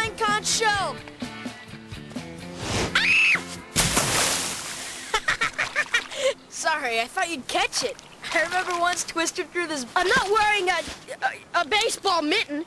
Flying Con Show! Ah! Sorry, I thought you'd catch it. I remember once twisted through this... I'm not wearing a, a, a baseball mitten.